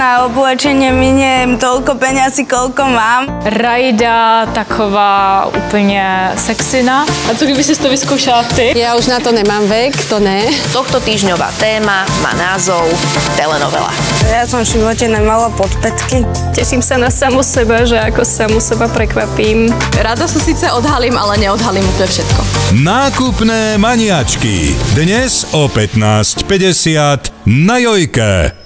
Na oblečenie miniem toľko peňazí, koľko mám. Rajda taková úplne sexina. No. A co kdyby si to vyskúšala ty? Ja už na to nemám vek, to ne. Tohto týždňová téma má názov telenovela. Ja som v živote nemala podpätky. Teším sa na samu seba, že ako samu seba prekvapím. Rada sa síce odhalím, ale neodhalím úplne všetko. Nákupné maniačky. Dnes o 15.50 na Jojke.